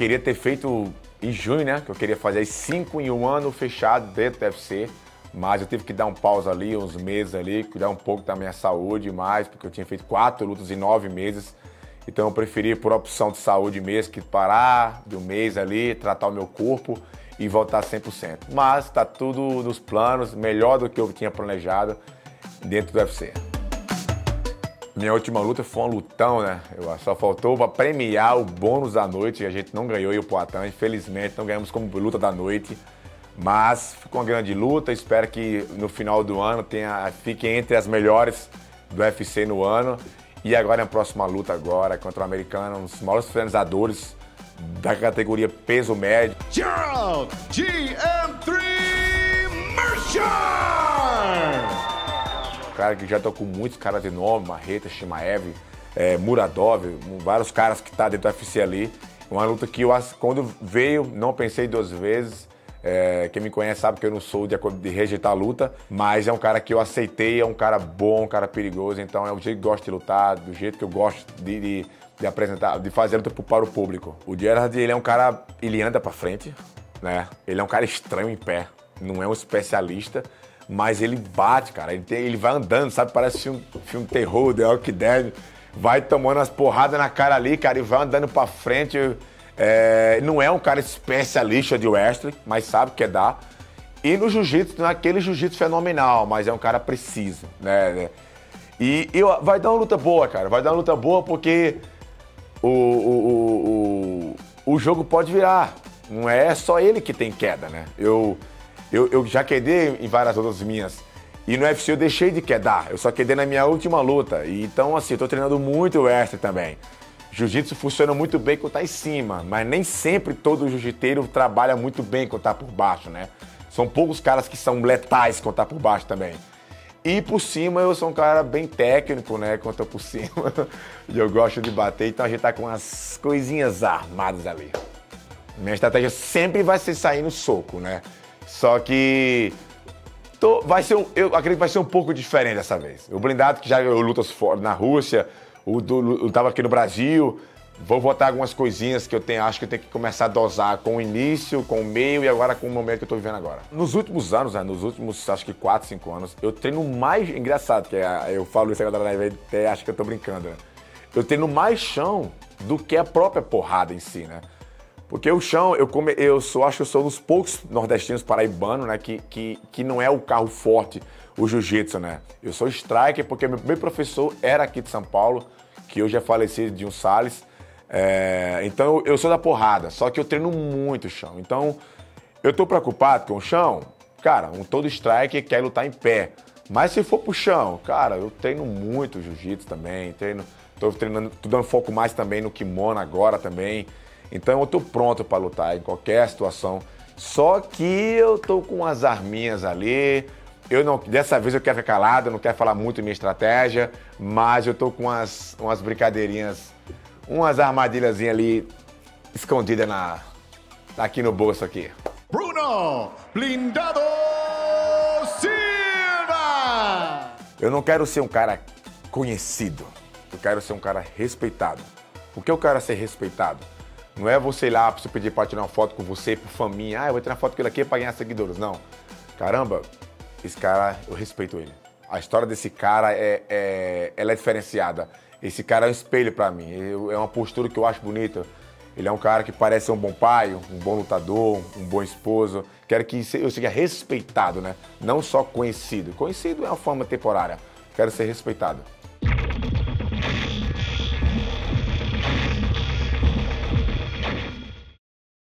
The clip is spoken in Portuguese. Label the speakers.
Speaker 1: queria ter feito em junho, né? Que eu queria fazer cinco em um ano fechado dentro do UFC. Mas eu tive que dar um pausa ali, uns meses ali, cuidar um pouco da minha saúde mais, porque eu tinha feito quatro lutas em nove meses. Então eu preferi, por opção de saúde mesmo, que parar de um mês ali, tratar o meu corpo e voltar 100%. Mas está tudo nos planos, melhor do que eu tinha planejado dentro do UFC. Minha última luta foi um lutão, né? Eu, só faltou para premiar o bônus da noite, a gente não ganhou e o Poitin, infelizmente, não ganhamos como luta da noite. Mas ficou uma grande luta, espero que no final do ano tenha, fique entre as melhores do UFC no ano. E agora a próxima luta agora contra o americano, um dos maiores finalizadores da categoria peso médio. Gerald GM3 Merchant! Cara que já tô com muitos caras de nome, Marreta, Shimaev, é, Muradov, vários caras que tá dentro do UFC ali. Uma luta que eu, quando veio, não pensei duas vezes. É, quem me conhece sabe que eu não sou de, de, rejeitar a luta, mas é um cara que eu aceitei, é um cara bom, um cara perigoso, então é o jeito que eu gosto de lutar, do jeito que eu gosto de, de, de apresentar, de fazer luta para o público. O Gerard, ele é um cara, ele anda para frente, né? Ele é um cara estranho em pé, não é um especialista, mas ele bate, cara. Ele, tem, ele vai andando, sabe? Parece um filme terror, The Walking Dead. Vai tomando as porradas na cara ali, cara, e vai andando para frente. É, não é um cara especialista de wrestling, mas sabe que é dar. E no jiu-jitsu, não é aquele jiu-jitsu fenomenal, mas é um cara preciso, né? E, e, vai dar uma luta boa, cara. Vai dar uma luta boa porque o, o, o, o jogo pode virar. Não é só ele que tem queda, né? Eu, eu, eu já quedei em várias outras minhas. E no UFC eu deixei de quedar. Eu só quedei na minha última luta. E, então, assim, eu tô treinando muito o wrestling também. Jiu-jitsu funciona muito bem quando tá em cima, mas nem sempre todo jiu-jiteiro trabalha muito bem quando tá por baixo, né? São poucos caras que são letais quando tá por baixo também. E por cima eu sou um cara bem técnico, né? Quando tô por cima. e eu gosto de bater, então a gente tá com umas coisinhas armadas ali. Minha estratégia sempre vai ser sair no soco, né? Só que tô, vai ser um, eu acredito que vai ser um pouco diferente dessa vez. O blindado que já eu luto na Rússia, o do, eu tava aqui no Brasil. Vou botar algumas coisinhas que eu tenho, acho que eu tenho que começar a dosar com o início, com o meio e agora com o momento que eu tô vivendo agora. Nos últimos anos, né, nos últimos acho que 4, 5 anos, eu treino mais. Engraçado, que é, eu falo isso agora na live, até acho que eu tô brincando, né? Eu treino mais chão do que a própria porrada em si, né? Porque o chão, eu, come, eu sou, acho que eu sou um dos poucos nordestinos paraibanos, né? Que, que, que não é o carro forte, o jiu-jitsu, né? Eu sou striker porque meu, meu professor era aqui de São Paulo que hoje é falecido de um Salles. É, então eu sou da porrada, só que eu treino muito chão. Então eu tô preocupado com o chão. Cara, um todo strike quer lutar em pé. Mas se for pro chão, cara, eu treino muito jiu-jitsu também, treino, tô treinando, tô dando foco mais também no kimono agora também. Então eu tô pronto para lutar em qualquer situação. Só que eu tô com as arminhas ali, eu não, dessa vez eu quero ficar calado, não quero falar muito minha estratégia, mas eu tô com umas, umas brincadeirinhas, umas armadilhas ali escondidas na, aqui no bolso aqui. Bruno Blindado Silva! Eu não quero ser um cara conhecido, eu quero ser um cara respeitado. O que eu quero ser respeitado? Não é você ir lá pra você pedir pra tirar uma foto com você, por família. Ah, eu vou tirar uma foto com ele aqui pra ganhar seguidores. Não. Caramba, esse cara, eu respeito ele. A história desse cara é, é ela é diferenciada. Esse cara é um espelho para mim. é uma postura que eu acho bonita. Ele é um cara que parece ser um bom pai, um bom lutador, um bom esposo. Quero que eu seja respeitado, né? Não só conhecido. Conhecido é uma forma temporária. Quero ser respeitado.